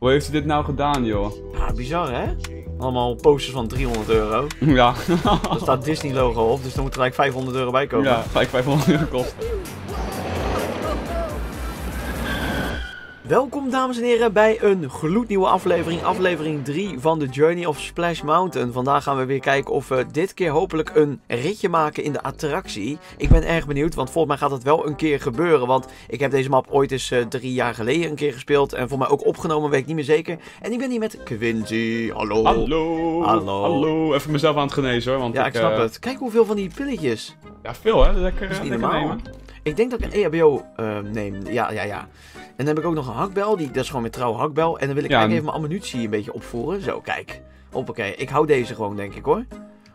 Hoe heeft hij dit nou gedaan, joh? Ja, bizar hè? Allemaal posters van 300 euro. Ja. Er staat Disney logo op, dus dan moet er gelijk 500 euro bij komen. ja, gelijk 500 euro kosten. Welkom dames en heren bij een gloednieuwe aflevering, aflevering 3 van de Journey of Splash Mountain. Vandaag gaan we weer kijken of we dit keer hopelijk een ritje maken in de attractie. Ik ben erg benieuwd, want volgens mij gaat het wel een keer gebeuren. Want ik heb deze map ooit eens eh, drie jaar geleden een keer gespeeld en voor mij ook opgenomen, weet ik niet meer zeker. En ik ben hier met Quincy, hallo. Hallo. Hallo. Hallo. Even mezelf aan het genezen hoor. Want Ja, ik snap eh, het. Kijk hoeveel van die pilletjes. Ja, veel hè. Lekker, Dat is niet lekker normaal. nemen. Ik denk dat ik een EHBO eh, neem. Ja, ja, ja. En dan heb ik ook nog een hakbel. Die, dat is gewoon mijn trouwe hakbel. En dan wil ik Ja, eigenlijk en- even mijn ammunitie een beetje opvoeren. Zo, kijk. Hoppakee. Ik hou deze gewoon, denk ik hoor.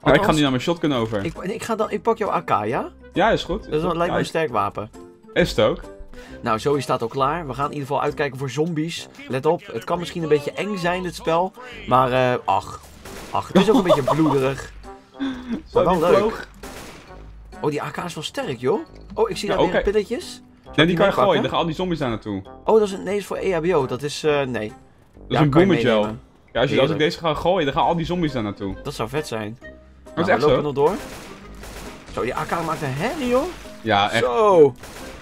Maar ik ga nu naar mijn shotgun over. ik, ik, ga dan, ik pak jouw AK, ja? Ja, is goed. Dat is, lijkt me Ja, een sterk wapen. Is het ook? Nou, Zoe staat al klaar. We gaan in ieder geval uitkijken voor zombies. Let op, het kan misschien een beetje eng zijn, dit spel. Maar, eh, ach. Ach, het is ook een beetje bloederig. Wel die leuk. Oh, die AK is wel sterk, joh. Oh, ik zie Ja, daar weer oké. pilletjes. Nee, die kan je gooien. Dan gaan al die zombies daar naartoe. Oh, dat is een, nee, is voor EHBO. Dat is, eh, nee. Dat is Ja, een boomergel. Ja, als, je, als ik deze ga gooien, dan gaan al die zombies daar naartoe. Dat zou vet zijn. Dat Nou, is echt we lopen zo. nog door. Zo, die AK maakt een herrie, joh. Ja, echt. Zo.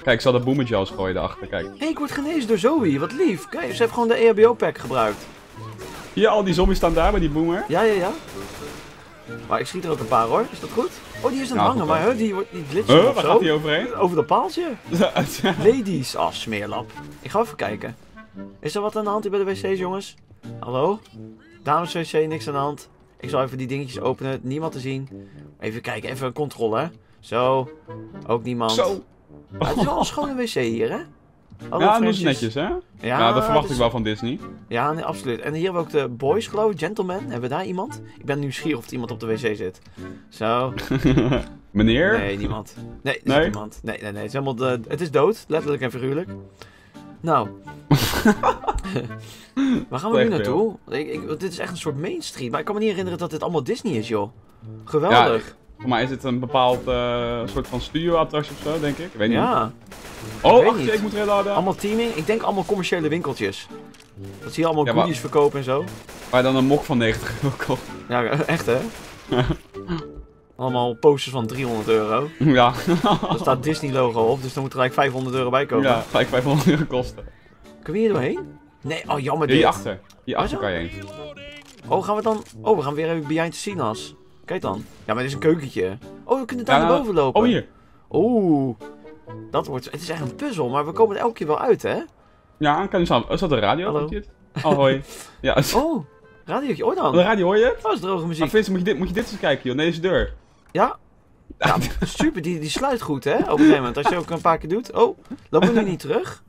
Kijk, ik zal de boomergels gooien daarachter. Kijk. Hé, ik word genezen door Zoe. Wat lief. Kijk, ze heeft gewoon de EHBO-pack gebruikt. Hier, al die zombies staan daar bij die boomer. Ja, ja, ja. Maar ik schiet er ook een paar, hoor. Is dat goed? Oh, die is aan het Ja, hangen, maar huh, die, wordt- die glitcht Huh, waar gaat hij overheen? Over dat paaltje. Ladies. Ah, smeerlap. Ik ga even kijken. Is er wat aan de hand hier bij de wc's, jongens? Hallo? Dames wc, niks aan de hand. Ik zal even die dingetjes openen. Niemand te zien. Even kijken, even een controle, hè. Zo. Ook niemand. Zo. Maar het is wel een schone wc hier, hè? Ja, dat is netjes, hè? Ja, Nou, dat verwacht het ik wel van Disney. Ja, nee, absoluut. En hier hebben we ook de boys, geloof ik. Gentlemen. Hebben we daar iemand? Ik ben nieuwsgierig of er iemand op de wc zit. Zo. Meneer? Nee, niemand. Nee, er niemand. Nee, nee, nee. Het is, helemaal de... het is dood. Letterlijk en figuurlijk. Nou. Waar gaan we nu naartoe? Ik, ik, dit is echt een soort Main Street. Maar ik kan me niet herinneren dat dit allemaal Disney is, joh. Geweldig. Voor mij is het een bepaald eh, soort van studio-attractie of zo, denk ik. Ik weet niet. Ja. Oh, niet. ik moet reloaden. Allemaal teaming. Ik denk allemaal commerciële winkeltjes. Dat zie je allemaal Ja, maar- goodies verkopen en zo. Waar je dan een mok van 90 euro kocht. Ja, echt hè? Allemaal posters van 300 euro. ja. Er staat Disney logo op, dus dan moet er gelijk 500 euro bij komen. ja, gelijk 500 euro kosten. Kunnen we hier doorheen? Nee, oh jammer Hier dit. achter. Hier achter kan je heen. Oh, gaan we dan... Oh, we gaan weer even behind the scenes. Kijk dan. Ja, maar dit is een keukentje. Oh, we kunnen daar Ja, naar boven lopen. Oh, hier. Oeh. Dat wordt... Het is echt een puzzel, maar we komen er elke keer wel uit, hè? Ja, kan je zo. Is dat de radio? Hallo. Oh, hoi. Ja, Oh, radiootje. Oh de dan. radio hoor je het? Dat is droge Maar muziek. Vince, moet je, dit, moet je dit eens kijken, joh. Deze deur. Ja? Ja, super. Die, die sluit goed, hè? Op een gegeven moment. Als je ook een paar keer doet. Oh, lopen we nu niet terug?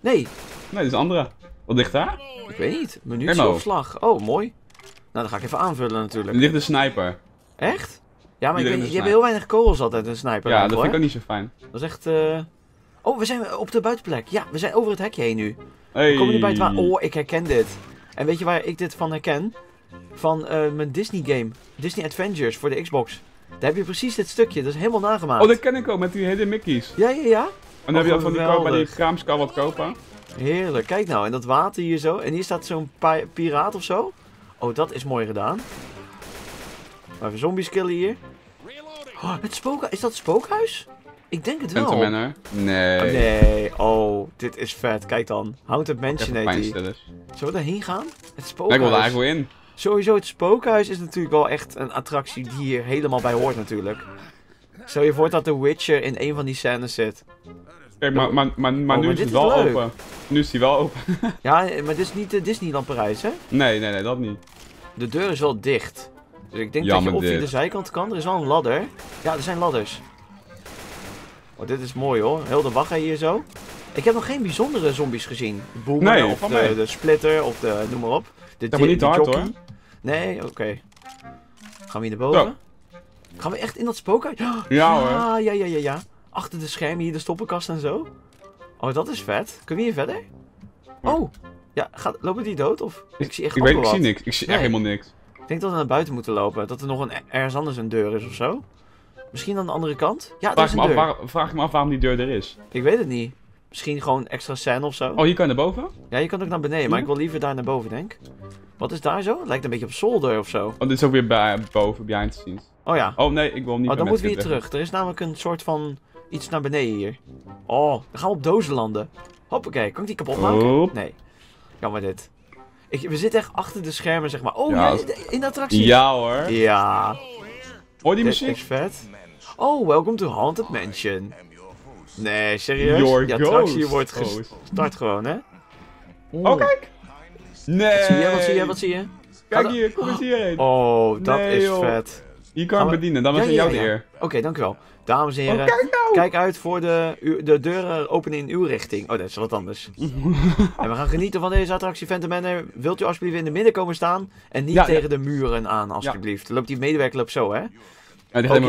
Nee, Nee, dit is een andere. Wat ligt daar? ik weet niet. Minuutje of slag. Oh, mooi. Nou, dan ga ik even aanvullen natuurlijk. Er ligt de sniper. Echt? Ja, maar ik weet, je hebt heel weinig kogels altijd, een sniper. Ja, dat vind ik ook niet zo fijn. Dat is echt... eh, Oh, we zijn op de buitenplek. Ja, we zijn over het hekje heen nu. Hey. We komen nu bij het Oh, ik herken dit. En weet je waar ik dit van herken? Van eh, mijn Disney game. Disney Adventures voor de Xbox. Daar heb je precies dit stukje. Dat is helemaal nagemaakt. Oh, dat ken ik ook, met die hele Mickey's. Ja, ja, ja. En dan heb je Oh, ook van die, bij die geweldig. kraams kan wat kopen. Heerlijk. Kijk nou, en dat water hier zo. En hier staat zo'n pi- piraat of zo. Oh, dat is mooi gedaan. Even zombies killen hier. Oh, het spook... Is dat het spookhuis? Ik denk het wel. Phantom Manor. Nee. Oh, nee. Oh, dit is vet. Kijk dan. Haunted Mansion Even heet die. pijnstillers. Zullen we daarheen gaan? Het ik spookhuis. wil daar eigenlijk wel in. Sowieso, het spookhuis is natuurlijk wel echt een attractie die hier helemaal bij hoort natuurlijk. Stel je voor dat The Witcher in een van die scènes zit. Kijk, maar, maar, maar, maar Oh, nu maar is het wel leuk. open. Nu is die wel open. Ja, maar dit is niet de Disneyland Parijs, hè? Nee, nee, nee, dat niet. De deur is wel dicht. Dus ik denk Jammer dat je via dit. de zijkant kan. Er is wel een ladder. Ja, er zijn ladders. Oh, dit is mooi hoor. Heel de wacht hier zo. Ik heb nog geen bijzondere zombies gezien. Boomer Nee, of de, Splitter of de noem maar op. De, Dat moet niet de hard, jockey. hoor. Nee, oké. Gaan we hier naar boven? Gaan we echt in dat spookhuis? Ja, Ja, hoor. ja, ja, ja, ja. Achter de schermen hier de stoppenkast en zo. Oh, dat is vet. Kunnen we hier verder? Oh, ja, gaat, lopen die dood? Of? Ik zie echt Ik, weet, ik zie niks. Ik zie Nee. echt helemaal niks. Ik denk dat we naar buiten moeten lopen. Dat er nog een, ergens anders een deur is of zo. Misschien aan de andere kant? Ja, Vraag is me, een af, waar, vraag me af waarom die deur er is. Ik weet het niet. Misschien gewoon extra scène of zo. Oh, hier kan je naar boven? Ja, je kan ook naar beneden, maar ik wil liever daar naar boven, denk ik. Wat is daar zo? Het lijkt een beetje op zolder of zo. Oh, dit is ook weer bij, boven, behind the scenes. Oh ja. Oh nee, ik wil niet Oh, dan moeten we hier terug. Er is namelijk een soort van iets naar beneden hier. Oh, dan gaan we op dozen landen. Hoppakee, kan ik die kapot maken? Hop. Nee. Jammer dit. Ik, we zitten echt achter de schermen, zeg maar. Oh, Ja, ja, in de attractie. Ja hoor. Ja, Hoor die muziek? is vet. Oh, welcome to Haunted Mansion. Nee, serieus? Your Die attractie ghost. wordt Oh. gestart gewoon, hè? Oh, kijk! Nee! Wat zie je, wat zie je, wat zie je? Kijk hier, kom eens hierheen. Oh, dat Nee, is joh. vet. Kan je we- bedienen, dan was het ja, jou ja. de eer. Oké, dankjewel. Dames en heren, Oh, kijk nou! Kijk uit voor de, deuren openen in uw richting. Oh, dat is wat anders. en we gaan genieten van deze attractie Phantom Manor. Wilt u alsjeblieft in de midden komen staan en niet Ja, tegen de muren aan, alsjeblieft. Loopt die medewerker loopt zo, hè? Ja, die Ook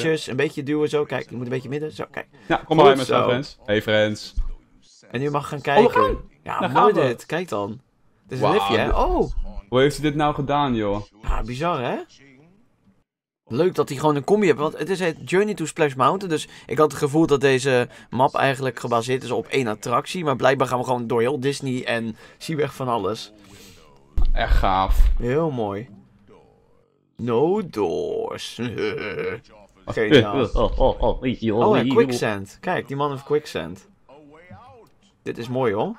jij, een beetje duwen zo. Kijk, je moet een beetje midden. Zo, kijk. Ja, kom maar bij zo. friends. Hey, friends. En u mag gaan we kijken. gaan. Ja, Daar mooi we. dit. Kijk dan. Het is een liftje, hè? Oh, Hoe heeft hij dit nou gedaan, joh? ja, bizar, hè? Leuk dat hij gewoon een combi heeft, want het is het Journey to Splash Mountain. Dus ik had het gevoel dat deze map eigenlijk gebaseerd is op één attractie. Maar blijkbaar gaan we gewoon door heel Disney en zie weg van alles. Echt gaaf. Heel mooi. No doors. Geniaal. Oh, oh, oh, oh, en quicksand. Kijk, die man heeft quicksand. Dit is mooi, hoor.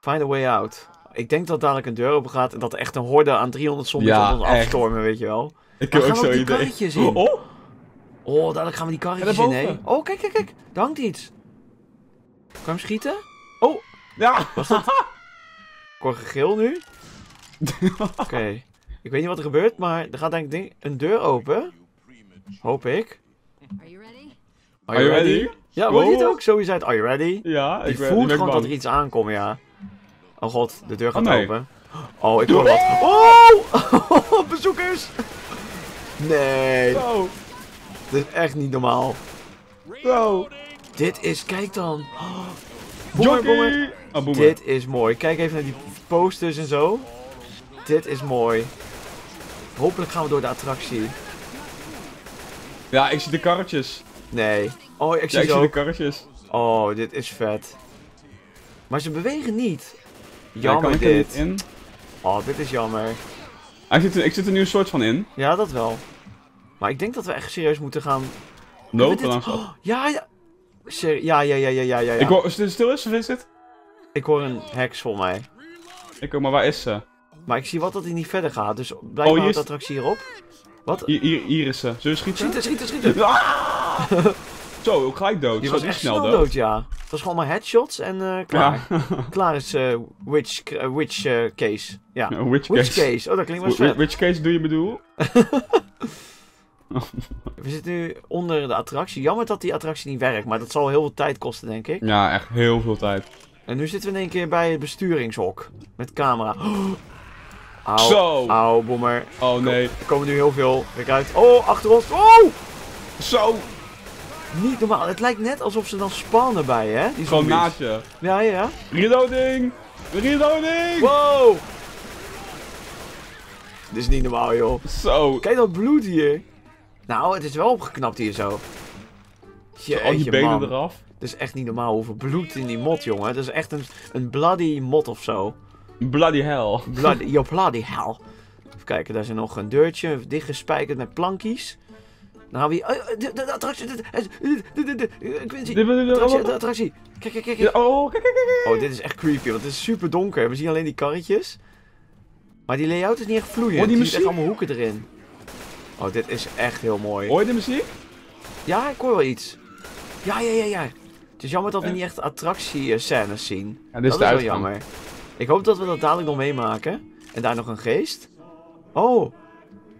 Find a way out. Ik denk dat dadelijk een deur open gaat en dat er echt een horde aan 300 zombies Ja, op ons afstormen, weet je wel. Ik heb ook gaan we zo'n ook die idee. karretjes in? Oh, Oh, dadelijk gaan we die karretjes in, hè? Oh, kijk, kijk, kijk. Daar hangt iets. Kan je hem schieten? Oh, ja! was dat... Ik hoor gegil nu. Oké. Ik weet niet wat er gebeurt, maar er gaat denk ik een deur open. Hoop ik. Are you ready? Are you ready? Ja, hoor je het Oh. ook? Sowieso uit Are you ready? Ja, ik ben, voelt ben gewoon dat er iets aankomt, ja. Oh god, de deur gaat Oh, nee. open. Oh, ik hoor wat. Oh! Bezoekers! Nee, Zo, dit is echt niet normaal. zo. Dit is, kijk dan. Oh! Oh, boomer. Dit is mooi. Kijk even naar die posters en zo. Dit is mooi. Hopelijk gaan we door de attractie. Ja, ik zie de karretjes. Nee. Oh, ik Ja, zie ik ze zie de karretjes. Oh, dit is vet. Maar ze bewegen niet. Ja, Jammer ik er dit. in? Oh, dit is jammer. Ah, ik, zit er, ik zit er nu een soort van in. Ja, dat wel. Maar ik denk dat we echt serieus moeten gaan... Dit- langs. Oh, ja, ja. Ja, ja, ja, ja, ja, ja. Ik hoor, is het stil is of is het? Ik hoor een heks voor mij. Ik hoor, maar waar is ze? Maar ik zie wat dat hij niet verder gaat. Dus Oh, hier houdt is- de attractie hierop. Wat? Hier, hier, hier is ze. Zullen we schieten? Schieten, schieten, schieten. Ah! Zo, ook gelijk dood. Die Zo, was die echt snel dood. dood, ja. Het was gewoon maar headshots en eh, klaar. Ja. Klaar is eh, witch, eh, eh, case. Ja. Which Witch case? case. Oh, dat klinkt wel vet. Which case do je bedoel? We zitten nu onder de attractie. Jammer dat die attractie niet werkt, maar dat zal heel veel tijd kosten, denk ik. Ja, echt heel veel tijd. En nu zitten we in één keer bij het besturingshok. Met camera. Auw, Zo! bommer. Oh nee. Er komen nu heel veel. Kijk uit. Oh, achter ons. Oh! Zo! Niet normaal. Het lijkt net alsof ze dan spannen bij, hè? Die Gewoon naast je. Ja, ja. Reloading! Reloading! Wow! Dit is niet normaal, joh. Zo! Kijk dat bloed hier. Nou, het is wel opgeknapt hier zo. Al Jeetje, die benen man. eraf. Het is echt niet normaal hoeveel bloed in die mot, jongen. Het is echt een, een bloody mot of zo. Bloody hell. Bloody, yo, bloody hell. Even kijken, daar is nog een deurtje dichtgespijkerd met plankies. Dan gaan we hier... oh, de, de, de attractie... de- de- de- de- de- de- Quincy. Attractie, de attractie. Kijk, kijk, kijk. Oh, kijk, kijk, kijk. Oh, dit is echt creepy, want het is super donker. We zien alleen die karretjes. Maar die layout is niet echt vloeiend. Oh, die Je ziet echt muziek. allemaal hoeken erin. Oh, dit is echt heel mooi. Hoor je de muziek? Ja, ik hoor wel iets. Ja, ja, ja, ja. Het is jammer dat we niet echt attractiescènes zien. Ja, dit is dat de is wel jammer. Ik hoop dat we dat dadelijk nog meemaken. En daar nog een geest. Oh,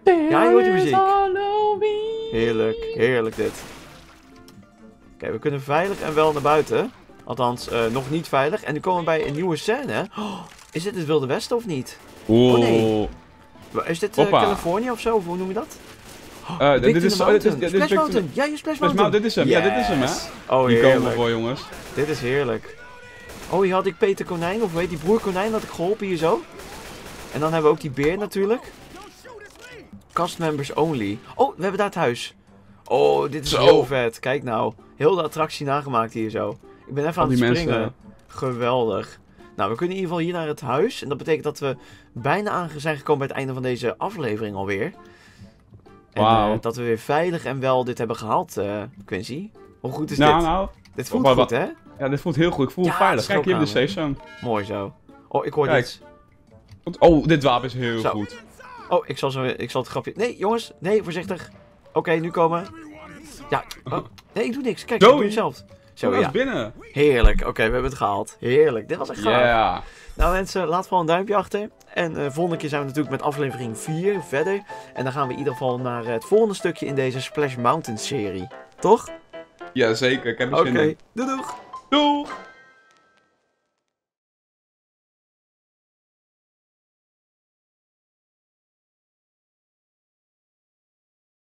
Ja, je hoort die muziek. Heerlijk. Heerlijk dit. Oké, we kunnen veilig en wel naar buiten. Althans, eh, nog niet veilig. En nu komen we bij een nieuwe scène. Oh, is dit het Wilde Westen of niet? Oeh. Oh, nee. Is dit eh. Californië of zo? Of hoe noem je dat? Eh, dit is... the oh, dit is- Mountain. ja, dit is Splash Big in the- Mountain. Ja, je Splash Splash Mountain. Mountain, dit is hem. Ja, dit is hem, hè? Oh, Hier komen we heerlijk. voor, jongens. Dit is heerlijk. Oh, hier had ik Peter Konijn, of weet die broer Konijn, had ik geholpen hier zo. En dan hebben we ook die beer natuurlijk. Cast members only. Oh, we hebben daar het huis. Oh, dit is Zo. heel vet. Kijk nou. Heel de attractie nagemaakt hier zo. Ik ben even aan het springen. mensen. Geweldig. Nou, we kunnen in ieder geval hier naar het huis. En dat betekent dat we bijna aan zijn gekomen bij het einde van deze aflevering alweer. En Wauw. eh, dat we weer veilig en wel dit hebben gehaald, eh, Quincy. Hoe goed is Nou, dit? nou. dit voelt goed, hè? Ja, dit voelt heel goed. Ik voel me Ja, veilig. Kijk, hier in de safe zone. Mooi zo. Oh, ik hoor Kijk. iets. Want- Oh, dit wapen is heel Zo. goed. Oh, ik zal, zo, ik zal het grapje... Nee, jongens. Nee, voorzichtig. Oké, nu komen. Ja. Oh. Nee, ik doe niks. Kijk, Zo. ik doe het zelf. Zo, ja. binnen. Heerlijk. Oké, we hebben het gehaald. Heerlijk. Dit was echt gaaf. Ja. Nou mensen, laat vooral een duimpje achter. En eh volgende keer zijn we natuurlijk met aflevering 4 verder. En dan gaan we in ieder geval naar het volgende stukje in deze Splash Mountain serie. Toch? Ja, zeker. Ik heb er Oké. zin in. Doei doeg. Doeg!